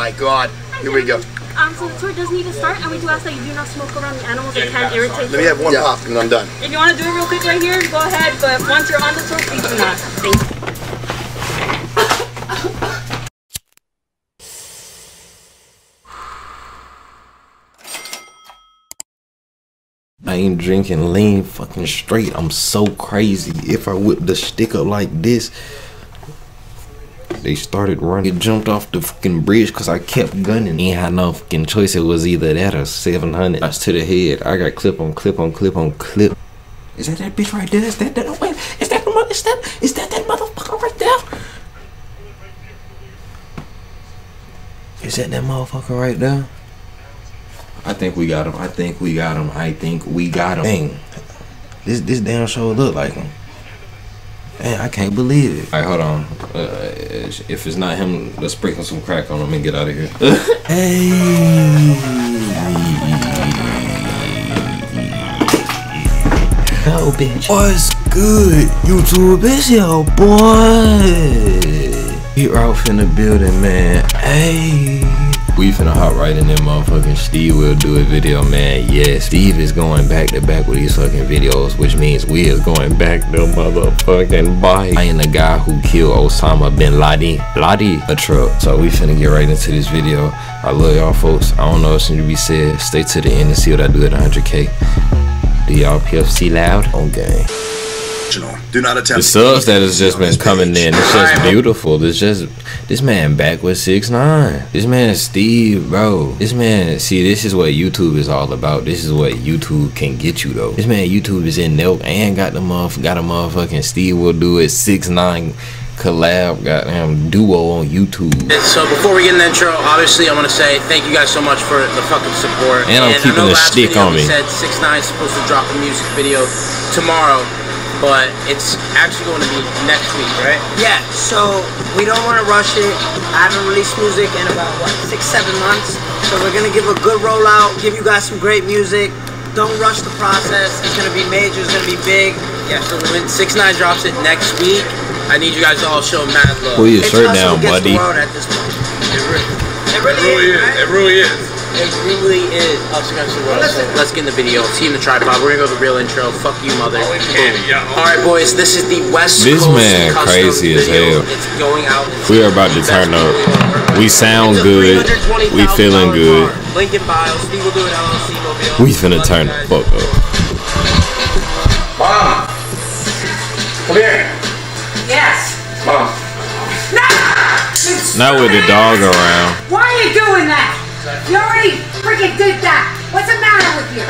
my god. Here we go. Um, so the tour does need to start, and we do ask that you do not smoke around the animals. It can irritate Let me have one Yeah. pop and I'm done. If you want to do it real quick right here, go ahead. But once you're on the tour, please do not. Thank you. I ain't drinking lean fucking straight. I'm so crazy. If I whip the stick up like this, they started running. It jumped off the fucking bridge because I kept gunning. Ain't had no fucking choice. It was either that or 700. That's to the head. I got clip on clip on clip on clip. Is that that bitch right there? Is that that? Wait, is that the mother? Is that is that that motherfucker right there? Is that that motherfucker right there? I think we got him. I think we got him. I think we got him. Dang, this this damn show look like him. Man, I can't believe it. All right, hold on. Uh, if it's not him, let's sprinkle some crack on him and get out of here. hey. Oh, bitch. What's good, YouTube? It's your boy. He Ralph in the building, man. Hey. We finna hop right in there, motherfucking Steve will do a video, man. Yes, Steve is going back to back with these fucking videos, which means we is going back to motherfucking bike. I am the guy who killed Osama bin Laden. Laden, a truck. So we finna get right into this video. I love y'all folks. I don't know what's to be said. Stay to the end and see what I do at 100k. Do y'all PFC loud? On game. Do not attempt The subs that has just been coming in, it's just beautiful. It's just this man back with six nine. This man Steve, bro. This man, see, this is what YouTube is all about. This is what YouTube can get you though. This man YouTube is in Nelk and got the motherf- got a motherfucking Steve will do it six nine collab, goddamn duo on YouTube. And so before we get in the intro, obviously I want to say thank you guys so much for the fucking support. And I'm I keeping know the last stick video on we me. said six nine is supposed to drop a music video tomorrow, but it's actually going to be next week, right? Yeah, so we don't want to rush it. I haven't released music in about what six, seven months. So we're gonna give a good rollout, give you guys some great music. Don't rush the process. It's gonna be major. It's gonna be big. Yeah. So when six nine drops it next week, I need you guys to all show mad love. Pull your It's shirt hustle down, against buddy. The world at this point. It really, It really, is. right? it really is. It really is us against the world. So let's get in the video. See in the tripod. We're gonna go to the real intro. Fuck you, mother. Oh, All right, boys. This is the West This Coast man Customs crazy as video. hell. It's going out. We are about to turn up. We sound good. We feeling good. Lincoln Bio. Steve will do it. LLC mobile. We finna turn you the fuck up. Mom, come here. Yes. Mom. No. Not with the dog around. Why are you doing that? You already freaking did that. What's the matter with you?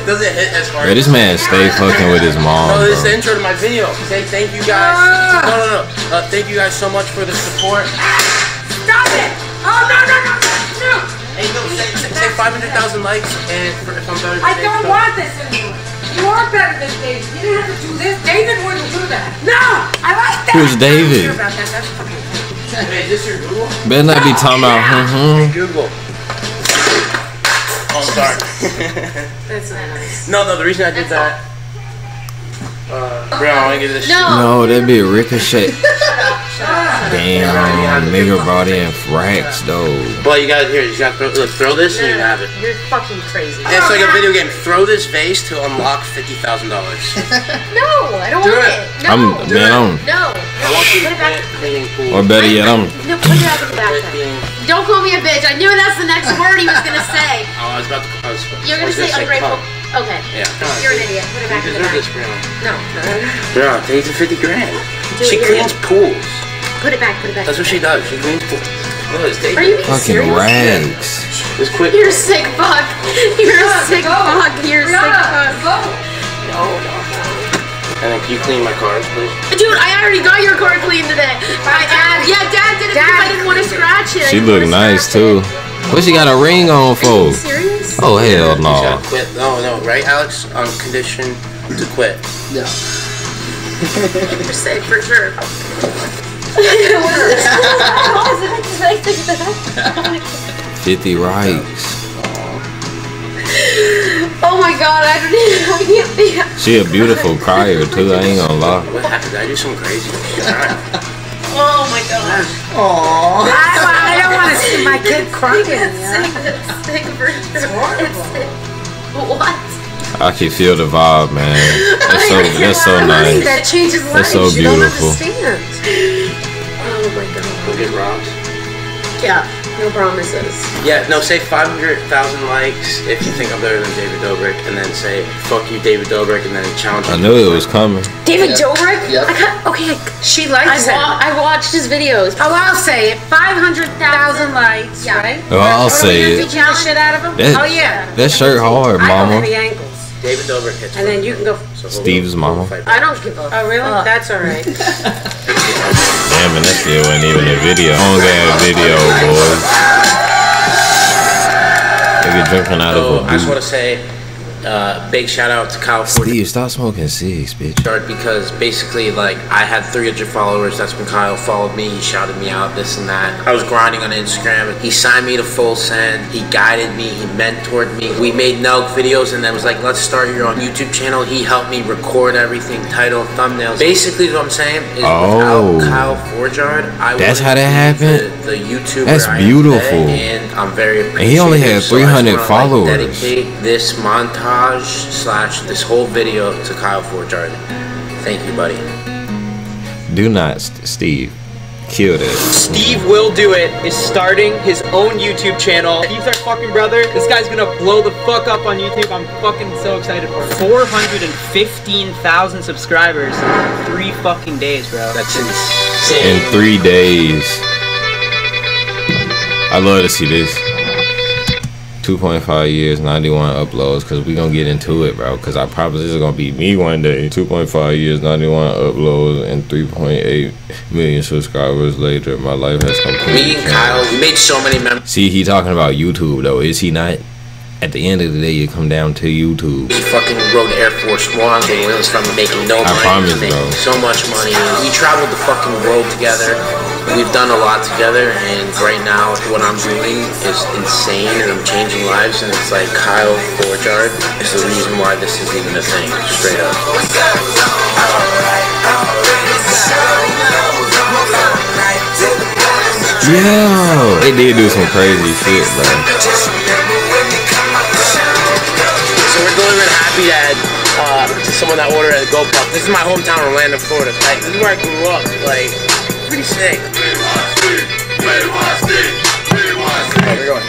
It doesn't hit as hard. Yeah, this man stay fucking with his mom, No, this is the intro to my video. Say thank you guys. Ah. No, no, no. Uh, thank you guys so much for the support. Stop it! Oh no no no no! no. Hey, no, say, say, say 500,000 likes and for, if I'm better than I don't Chappelle. want this anymore. You are better than David. You didn't have to do this. David wouldn't do that. No, I like that. Who's David? I don't care about that. That's fucking Hey, is this your Google? Better not be talking about hmm Google. Sorry. That's not nice. no, no, the reason I did that. Uh, bro, I want to get this No, that'd be a ricochet. Damn, nigga brought in fracks though. shit. Well, you gotta here. You gotta throw, look, throw this and you have it. You're fucking crazy. It's like a video game. Throw this vase to unlock fifty thousand dollars. No, I don't Do want it. it. No. I'm man, I'm no. I want you to Put it back. get cleaning pool. or better yet, I'm No, put it back in the backpack. Don't call me a bitch. I knew that's the next word he was gonna say. Oh, I was about to. I was, You're I gonna was say ungrateful. cunt. Okay. Yeah. You're an idiot. Put it back You in the deserve bag. this, Brianna. No. Bro, take it to 50 grand. Do She cleans pools. Put it back. Put it back. That's what she does. She cleans pools. Look, it's Are you being fucking serious? rags. Just quit. You're a sick fuck. You're a sick fuck. You're a sick fuck. No. And then can you clean my cars, please? Dude, I already got your car cleaned today. My dad. Yeah, dad did it because I didn't want to scratch it. She didn't look nice too. it. What she got a ring on Are for? you serious? Oh hell You gotta no. quit. No, no, right, Alex? On condition to quit. Yeah. You're sick for sure. What is this? How is it expecting that? Fifty rights. Oh my god, I don't even know. I can't be. She a beautiful crier too. I ain't gonna lie. What happened? Did I do some crazy shit? Oh my god. I, I don't want want to see my kid crying. Sick, sick for sure. It's horrible. What? I can feel the vibe, man. That's so that's so nice. that changes lives. That's so You don't beautiful. understand. Oh my god. We'll get robbed. Yeah, no promises. Yeah, no, say 500,000 likes if you think I'm better than David Dobrik, and then say, fuck you, David Dobrik, and then challenge I knew it was coming. David Dobrik? Yeah. I got, okay, She I, likes it. wa- I watched his videos. Oh, I'll say it. 500,000 likes, Yeah. right? Oh, I'll say you it. beat the shit out of him? That- oh, yeah. That shirt hard, I go mama. For the ankles. David Dobrik hits And then you can go. So we'll Steve's go- mama. we'll. I don't give a Oh, really? fuck. That's all right. Damn, and that still wasn't even a video. Long ass video, boys. They get drinking out So of I just want to say, uh, big shout out to Kyle Ford. Steve, stop smoking cigs, bitch. Because basically like I had 300 followers. That's when Kyle followed me. He shouted me out, this and that. I was grinding on Instagram. He signed me to full send. He guided me. He mentored me. We made Nelk videos and then was like, let's start your own YouTube channel. He helped me record everything, title, thumbnails. Basically, what I'm saying is Oh. without Kyle Forgeard, I That's how that happened? The, the YouTuber That's beautiful. today, and I'm very And he only had appreciative. So I just 300 like, followers. dedicate this montage slash this whole video to Kyle Forgeard. Thank you, buddy. Do not, St- Steve. Kill that. Steve Will Do It is starting his own YouTube channel. Steve's our fucking brother. This guy's gonna blow the fuck up on YouTube. I'm fucking so excited for it. 415,000 subscribers in three fucking days, bro. That's insane. In three days. I love to see this. 2.5 years, 91 uploads, because we going to get into it, bro. Because I promise this is going to be me one day. 2.5 years, 91 uploads, and 3.8 million subscribers later. My life has completely Me and. Kyle, we made so many memories. See, he talking about YouTube, though. Is he not? At the end of the day, you come down to YouTube. He fucking rode Air Force One. He went from making no I money promise, making bro. so much money. We traveled the fucking world together. We've done a lot together, and right now, what I'm doing is insane, and I'm changing lives. And it's like Kyle Forgeard is the reason why this is even a thing. Straight up. Yo, they did do some crazy shit, bro. So we're delivering Happy Dad uh, to someone that ordered at Go Puff. This is my hometown, Orlando, Florida. Like, this is where I grew up. Like, pretty sick.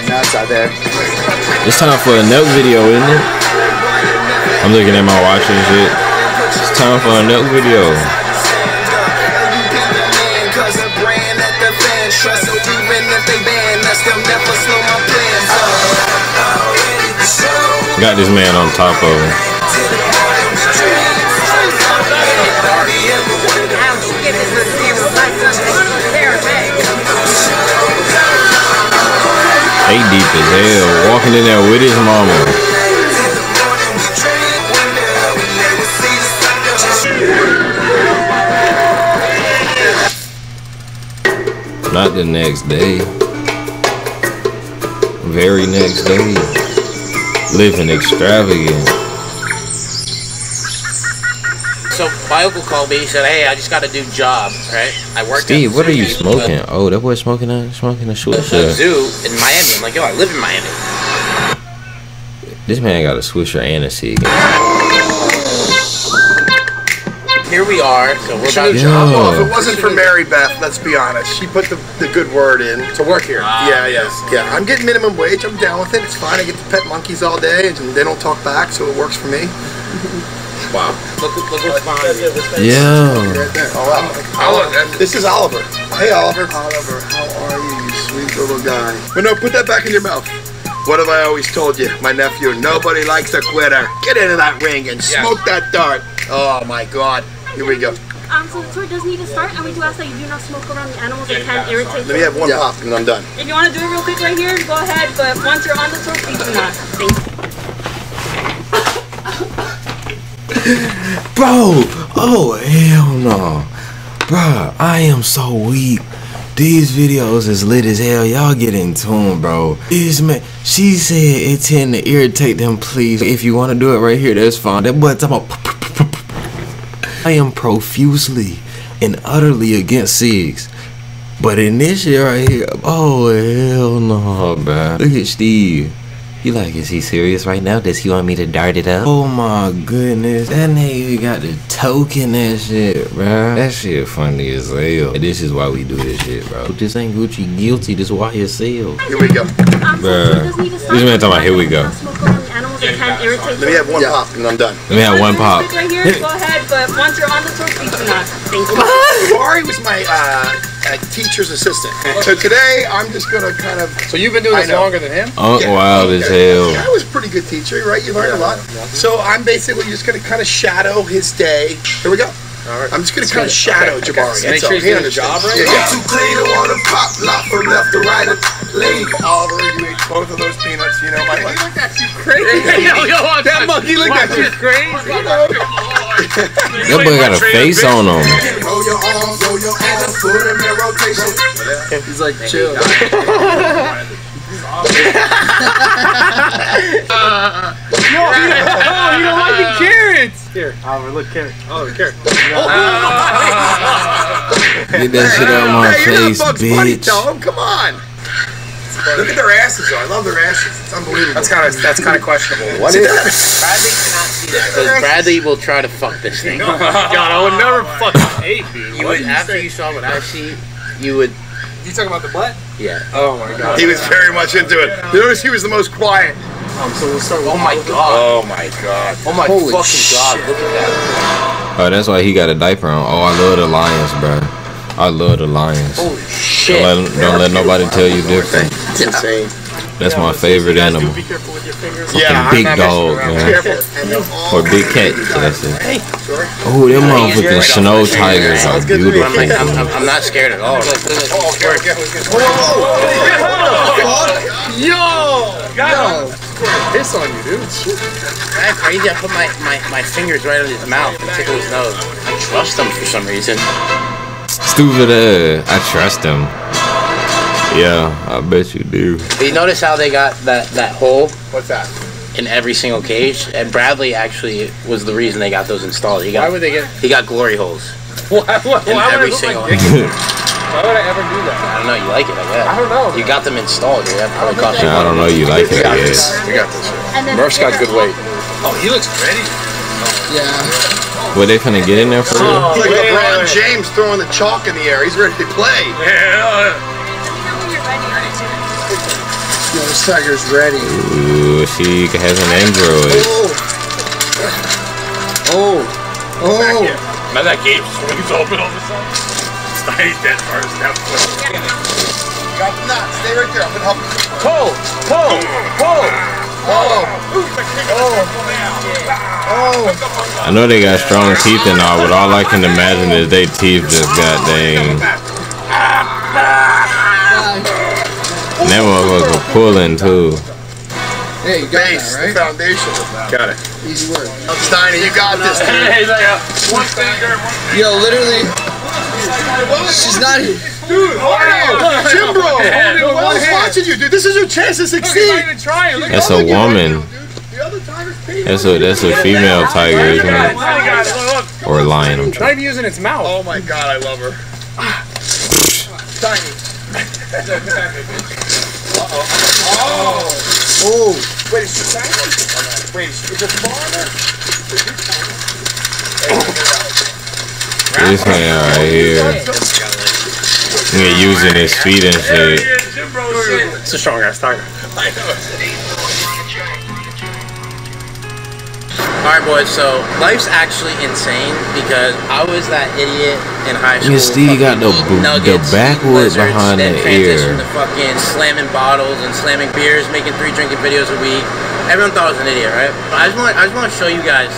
Nuts out there. It's time for a Nelk video, isn't it? I'm looking at my watch and shit. It's time for a Nelk video. Got this man on top of him. They deep as hell. Walking in there with his mama. Not the next day. Very next day. Living extravagant. So my uncle called me. He said, "Hey, I just got a new job, right? I work." Steve, what are you the smoking? Oh, that boy smoking a smoking a The Swisher. zoo in Miami. I'm like, yo, I live in Miami. This man got a Swisher and a cig. Here we are. So we're about Yeah. to Well, if it wasn't for Mary Beth, let's be honest, she put the, the good word in. to work here. Ah, yeah, yeah, yeah. I'm getting minimum wage. I'm down with it. It's fine. I get to pet monkeys all day, and they don't talk back, so it works for me. Wow. Look, look what's behind me. Yeah. Right there. Oh, wow. Oliver. This is Oliver. Hey, Oliver. Oliver, how are you, you sweet little guy? But no, put that back in your mouth. What have I always told you, my nephew? Nobody likes a quitter. Get into that ring and Yeah. smoke that dart. Oh my God. Here we go. Um, so the tour does need to start, and we do ask that you do not smoke around the animals. It can irritate them. Let me have them. one pop and I'm done. If you want to do it real quick right here, go ahead. But once you're on the tour, please do not. Thank you. Bro, oh hell no. Bro, I am so weak. These videos is lit as hell. Y'all get in tune, bro. This man, she said it tend to irritate them, please. If you want to do it right here, that's fine. That boy talking about. I am profusely and utterly against SIGs. But in this shit right here, oh hell no, man. Look at Steve. You like, is he serious right now? Does he want me to dart it up? Oh my goodness. That nigga got the token that shit, bro. That shit funny as hell. And this is why we do this shit, bro. This ain't Gucci guilty. This YSL. Here we go. Bruh. This man talking about here we go. Let me have one pop and I'm done. Let me have one pop. Right here, go ahead, but once you're on the tour, please do not. Thank you. Mari was my uh, uh, teacher's assistant. So today I'm just gonna kind of. So you've been doing I this know. longer than him? Oh, Yeah. wild as hell. I was a pretty good teacher, right? You learned a lot. So I'm basically just gonna kind of shadow his day. Here we go. All right. I'm just gonna kind of shadow Jabari. Make sure he's He doing his job understands. right. Yeah, yeah. Too clean to want to pop, lock from left to right. Lean. Oliver, you ate both of those peanuts. You know my life. that monkey looked at you crazy. That boy got a face on him. Them in rotation. He's like, chill. Oh, you don't like the carrots. Here, Oliver, look, carrot. Oh, carrot. Get that shit out of my Hey, you're not face, Bugs Bunny, bitch. Come on. Look at their asses, though. I love their asses. It's unbelievable. That's kind of that's kind of questionable. What is that? Bradley cannot see that because Bradley will try to fuck this thing. God, I would never fucking hate dude. You would after you saw what I see, you would You talking about the butt? yeah. Oh my god. He was very much into it. Notice he was the most quiet. Um, so we'll start with Oh my god. Oh my god. Oh my Holy fucking god. Look at that. Oh, that's why he got a diaper on. Oh, I love the lions, bro. I love the lions. Holy Don't shit. let, don't let nobody tell you different. It's insane. That's my favorite animal. Be careful with your fingers. Yeah, Fucking big I'm not dog, messing around. man. Careful. Or big cat. That's it. Oh, them motherfucking snow tigers are I'm, beautiful. like, I'm, I'm, I'm not scared at all. Oh, Yo! Piss on you, dude. That's crazy. I put my, my, my fingers right on his mouth and tickle his nose. I trust him for some reason. Stupid ass. I trust him. Yeah, I bet you do. You notice how they got that, that hole What's that? in every single cage? And Bradley actually was the reason they got those installed. He Why got would they get? he got glory holes Why, why, in why would I every look single. like? Why would I ever do that? I don't know. You like it, I guess. I don't know. You got them installed. Dude. That probably cost you. I don't know you like it, We got this. We got this. Murph's got good weight. Oh, he looks ready. What they finna get in there for real? Oh, it's like Wait, wait, LeBron. James throwing the chalk in the air. He's ready to play. Yeah. Yo, this tiger's ready. Ooh, she has an android. Oh. Oh. oh. Now that gate swings open all of a sudden. He's dead first. That was Got the knot. Stay right there. I'm gonna help you. Pull, pull, pull. Oh. oh. Oh. I know they got strong teeth and all, but all I can imagine is they teeth just got dang. And that motherfucker pulling too. Hey, you got Base, that, the right? foundation. Got it. Easy work. Steiner, you got this, dude. He's like, uh, one finger, one Yo, literally, she's not here. Jim Bro, no one one's hand. watching you, dude. This is your chance to He's not succeed. trying. Look That's a woman. The other tiger's paid. That's a that's a female tiger, isn't it. it? Now you got it. Look, look. Or a lion. I'm Not trying. even using its mouth. Oh my god, I love her. Tiny. Oh. Oh! Wait, is she tiny? Wait, is it smaller? This man right here. He using his feet and shit. Yeah, shit. It's a strong ass tiger. Alright, boys, so life's actually insane because I was that idiot in high school. Yeah, still got the nuggets, the backwood blizzards, behind the ear. to fucking slamming bottles and slamming beers, making three drinking videos a week. Everyone thought I was an idiot, right? But I just want I just want to show you guys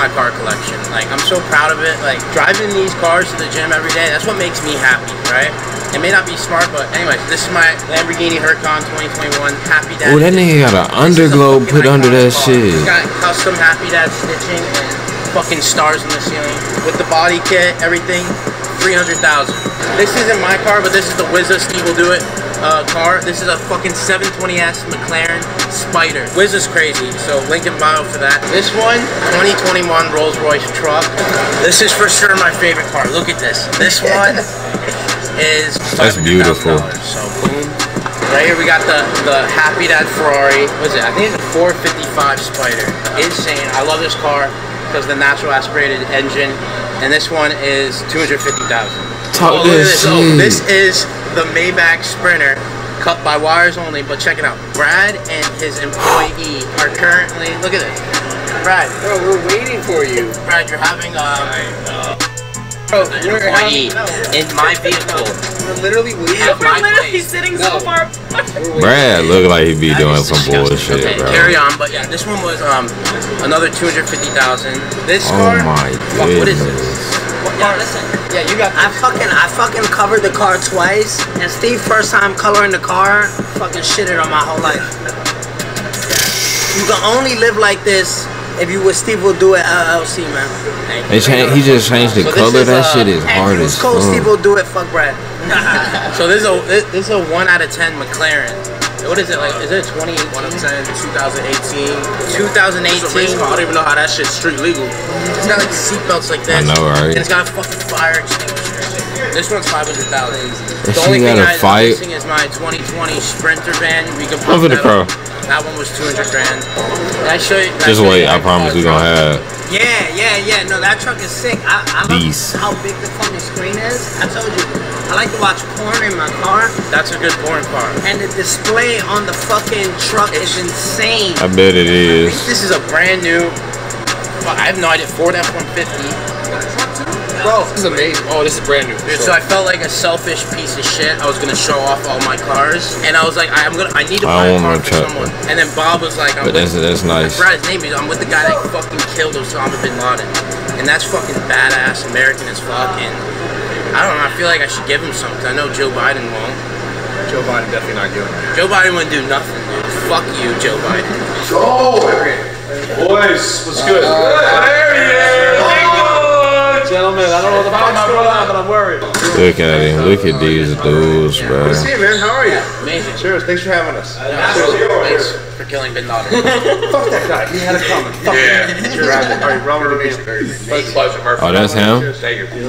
my car collection. Like I'm so proud of it. Like driving these cars to the gym every day, that's what makes me happy, right? It may not be smart, but anyways, this is my Lamborghini Huracan 2021 Happy Dad. Oh, that nigga got an underglow put under that shit. It's got custom Happy Dad stitching and fucking stars in the ceiling with the body kit, everything. 300,000. This isn't my car, but this is the Wizza Steve will do it uh, car. This is a fucking 720S McLaren Spider. Wizza's crazy, so link in bio for that. This one, 2021 Rolls Royce truck. This is for sure my favorite car. Look at this. This one is That's beautiful. So boom. Right here we got the the Happy Dad Ferrari. What is it? I think it's a 455 Spider. Insane. I love this car because the natural aspirated engine. And this one is 250,000. Talk oh, look at this this. Oh, this is the Maybach Sprinter. Cut by wires only, but check it out. Brad and his employee are currently look at this. Brad, Bro, we're waiting for you. Brad, you're having um Bro, we're employee in my vehicle. We're literally waiting At for my We're literally place. sitting so far. Brad look like he be doing some bullshit, Okay, bro. carry on. But yeah, this one was um another two hundred fifty thousand. This Oh car. my fuck, what is this? Goodness. What Yeah, listen. Yeah, you got. I fucking I fucking covered the car twice, and Steve first time coloring the car, fucking shitted on my whole life. You can only live like this if you what Steve will do at LLC, man. They change, he just changed the So color. is, That uh, shit is And hard you as was cold, Steve will do it. Fuck Brad. So this is a this this is a one out of ten McLaren. What is it like? Is it 2018? One of 10, 2018. 2018. It's a race car. I don't even know how that shit's street legal. It's got like seatbelts like this. I know, right? And it's got a fucking fire extinguisher. This one's five hundred thousand. The shit only thing got a I'm missing is my 2020 Sprinter van. We can Over pump the that pro. up. That one was 200 grand. Did I show you? did I Just show wait, you I promise car we gonna have. Yeah, yeah, yeah. No, that truck is sick. I, I love Beast. how big the fucking screen is. I told you, I like to watch porn in my car, That's a good porn car. and the display on the fucking truck is insane. I bet it is. I think this is a brand new. Fuck, I have no idea. Ford F-150. Bro, this is amazing. Oh, this is brand new. Dude, so I felt like a selfish piece of shit. I was gonna show off all my cars, and I was like, I, am gonna, I need to buy a don't car want for no truck, someone. And then Bob was like, I'm But that's with, that's I nice. forgot his name. He's, I'm with the guy that fucking killed Osama bin Laden, and that's fucking badass, American as fuck. And I don't know. I feel like I should give him something. I know Joe Biden won't. Joe Biden definitely not giving it. Joe Biden wouldn't do nothing, dude. Fuck you, Joe Biden. Joe! Boys, what's good? there he is! Gentlemen, I don't know what the fuck's going on, but I'm worried. Look at him. Look at these dudes, bro. Hey man, how are you? Amazing. Cheers, thanks for having us. Thanks for killing bin Laden. Fuck that guy, he had it coming. Fuck yeah. All right, Robert Louise. Murphy. Oh, that's him.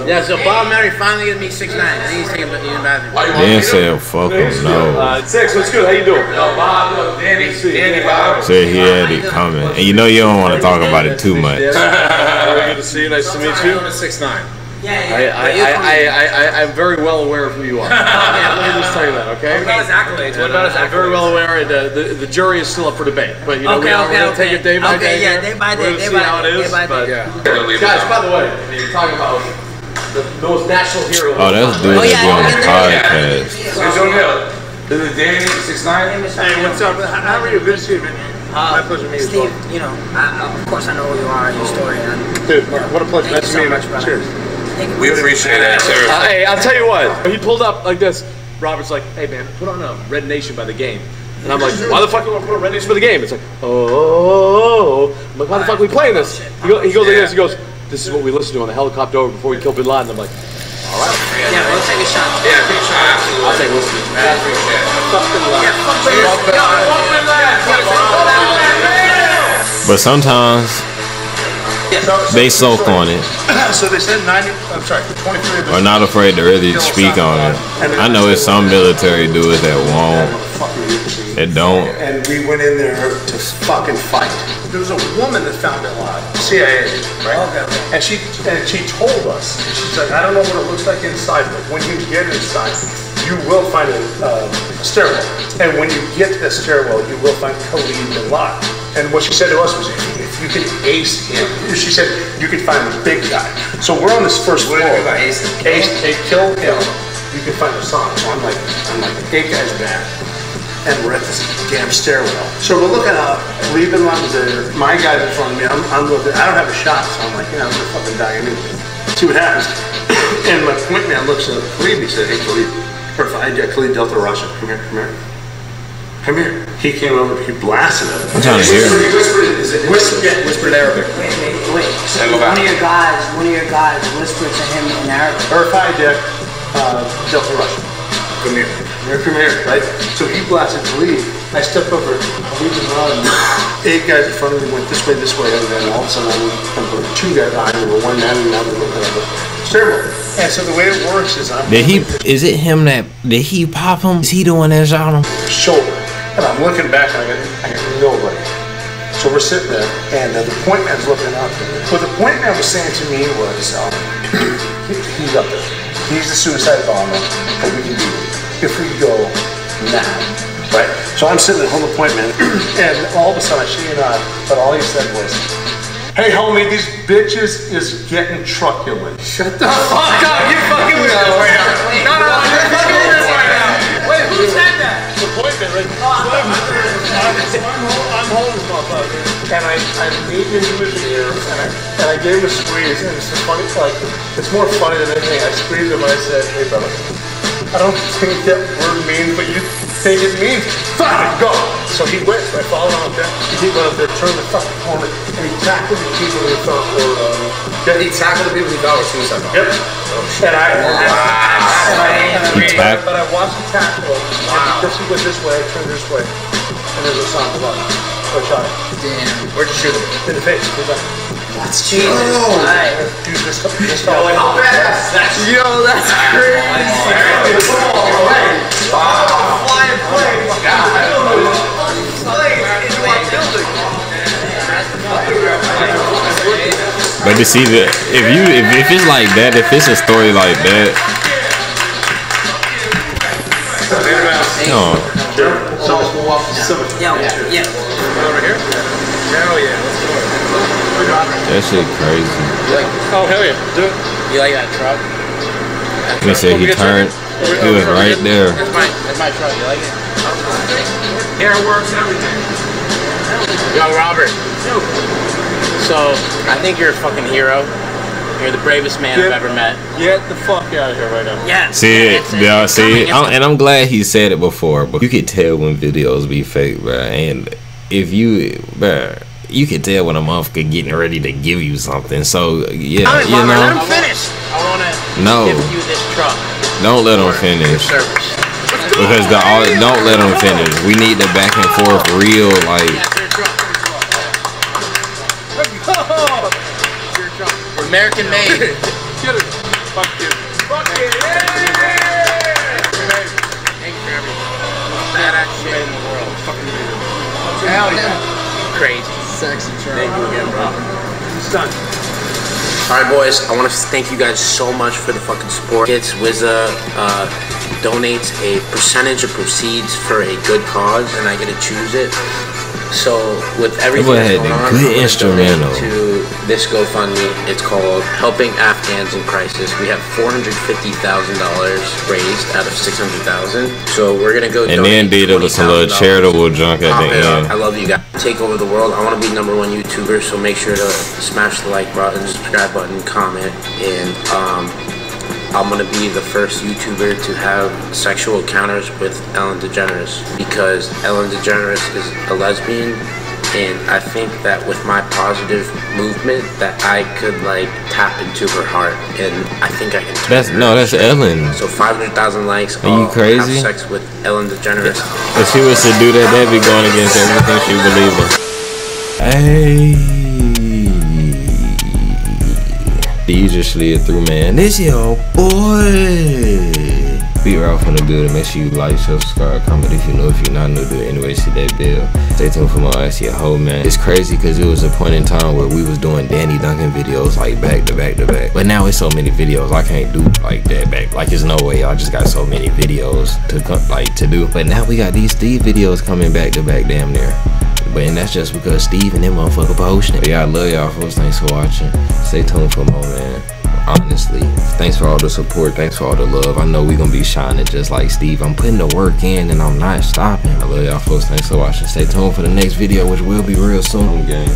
Yeah, so Bob Mary finally gonna meet six nine. I think he's taking the bathroom. Then said, "Fuck him, no." Uh, Six, what's good? How you doing? No, Bob, no, Danny, Danny, Bob. Said he had it coming, and you know you don't want to talk about it too much. Good to see you. Nice to meet you. Six nine. Yeah, I, I, I, I, I, I'm very well aware of who you are. Let me just tell you that, okay? What about his accolades? What about his uh, I'm very well aware, and uh, the, the jury is still up for debate. But you know, we Okay, are, okay, we're gonna take it day by Okay, day. yeah, here. day by We're day, day gonna see by how it day, day by but day. yeah. Guys, by the way, you're talking about the most national hero. Oh, that's dude Oh, that yeah, be on the yeah. podcast. This is Danny six nine. Hey, what's up? How are you? Good to see you, man. Uh, My pleasure to meet Steve, you. you know, I, uh, of course I know who you are, your story. And Dude, what a pleasure. Thank Nice you so to meet you. much, brother. Cheers. Thank you. We appreciate it. Uh, hey, I'll tell you what. He pulled up like this. Robert's like, "Hey man, put on a Red Nation by the game." And I'm like, "Why the fuck do I put a Red Nation by the game?" It's like, "Oh." I'm like, "Why the fuck are we playing this?" He, go, he goes like this. He goes, "This is what we listened to on the helicopter over before we killed Bin Laden." I'm like, all right. Yeah, we'll take a shot. "Yeah, take a shot. Absolutely. I'll take whiskey." Fuck Bin Laden. Yeah, fuck Bin Laden. Yo, fuck Bin Laden. But sometimes they soak on it, So they said 90, I'm sorry, 23 of the or not afraid to really speak on it. I know it's some military dudes that won't, that don't. And we went in there to fucking fight. There was a woman that found it live, CIA, right? And she and she told us, she's like, I don't know what it looks like inside, but when you get inside, you will find a, uh, stairwell. And when you get to the stairwell, you will find Khalid bin Laden. And what she said to us was, if you can ace him, she said you could find the big guy. So we're on this first floor. Ace, ace, ace, kill him. You can find Osama. So I'm like, I'm like, eight guys back and we're at this damn stairwell. So we're looking up, Lee Bin Laden's there, my guy's in front of me, I'm, I'm looking, I don't have a shot, so I'm like, you know, I'm gonna fucking die anyway. See what happens. And my point man looks at Khalid, he said, hey Khalid, or if I Khalid Delta Russia, come here, come here. Come here. He came over, he blasted him. I'm trying to. Whispered, is it whispered? Yeah, Whispered Arabic. Wait, wait, wait. So go back. one of your guys, one of your guys whispered to him in Arabic. Or if I did, uh, Delta Russia. Come here. Here, come here, right? So he blasted to leave. I stepped over, Khalid was running. Eight guys in front of me went this way, this way, and then all of a sudden, I'm, I'm two guys behind me, were one man and another, whatever. Stairwell. And so the way it works is I'm Did he? Is it him that? Did he pop him? Is he the one that shot him? shoulder. And I'm looking back and I got, I got nobody. So we're sitting there and uh, the point man's looking up. What the point man was saying to me was, um, he- he's up there. He's the suicide bomber, but we can do if we go now. Right? So I'm sitting at home appointment and all of a sudden she see you uh, but all he said was, Hey homie, these bitches is getting truculent. Shut the fuck up! You fucking with us right now. I'm, I'm holding this motherfucker. And I, I'm leaning into his ear and I, and I gave him a squeeze and it's just funny, like, it's more funny than anything. I squeezed him and I said, hey brother, I don't think that word means what you think it means. Fucking go! So he went, I followed him up there. He went up there, turned the fucking corner, and he tackled the people who thought were, uh, yeah, he tackled the people he thought were suicide bombers. Yep. And I, and I, and I, and I, tack- but I watched him tackle him. Wow. Because he went this way, I turned this way, and there's a sound of love. So I shot him. Damn. Where'd you shoot him? In the face. He's like, that's Jesus. Oh. Dude, this, this felt like, Yo, that's But to see the if you if, if it's like that, if it's a story like that, no. Yo, yeah. Over here? Hell yeah, let's do it. That shit crazy. Oh, hell yeah, do it. You like that truck? He said he turned. He was right there. That's my, that's my truck. You like it? Hair works, everything. Yo, Robert. So, I think you're a fucking hero. You're the bravest man I've ever met. Get the fuck out of here right now. Yeah. See it, y'all see it, I'm, and I'm glad he said it before. But you could tell when videos be fake, bro. And if you, bro, you could tell when a motherfucker getting ready to give you something. So yeah, All right, you Robert, let know, him finish. I want to no, give you this truck don't let him for finish. service. Because the all, don't let him finish. We need the back and forth real like. American made. Get it. Fuck you. Fuck it. Thank you for everything. Badass shit in the world. Hell yeah. Crazy. Sexy Thank you again, bro. It's done. Alright boys, I want to thank you guys so much for the fucking support. Kids Wizza uh, donates a percentage of proceeds for a good cause and I get to choose it. So with everything Go that's going on, good I'm gonna instrumental. donate to this GoFundMe. It's called Helping Afghans in Crisis. We have $450,000 raised out of 600,000. So we're gonna go And then did it with some little charitable junk at the up. I love you guys. Take over the world. I want to be number one YouTuber, so make sure to smash the like button, subscribe button, comment, and um, I'm gonna be the first YouTuber to have sexual encounters with Ellen DeGeneres because Ellen DeGeneres is a lesbian. And I think that with my positive movement, that I could like tap into her heart, and I think I can. Turn That's no, that's shit. Ellen. So 500,000 likes. Are you uh, crazy? Have sex with Ellen DeGeneres. If she was to do that, that'd be going against everything she believed in. Hey, you just slid through, man. This your boy. Be right from the building. Make sure you like, subscribe, comment if you know. If you're not new, do it anyway. See that bell. Stay tuned for more. I see a whole man. It's crazy because it was a point in time where we was doing Danny Duncan videos like back to back to back. But now it's so many videos I can't do like that back. Like there's no way. I just got so many videos to co- like to do. But now we got these Steve videos coming back to back damn near. But and that's just because Steve and them motherfucker posting. But yeah, I love y'all folks. Thanks for watching. Stay tuned for more, man. Honestly, thanks for all the support. Thanks for all the love. I know we gonna be shining just like Steve. I'm putting the work in and I'm not stopping. I love y'all folks. Thanks for watching. Stay tuned for the next video, which will be real soon. Game.